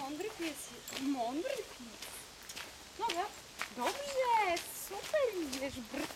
mądry pies. Mądry pies. No tak. Dobrze, super idziesz. Brr.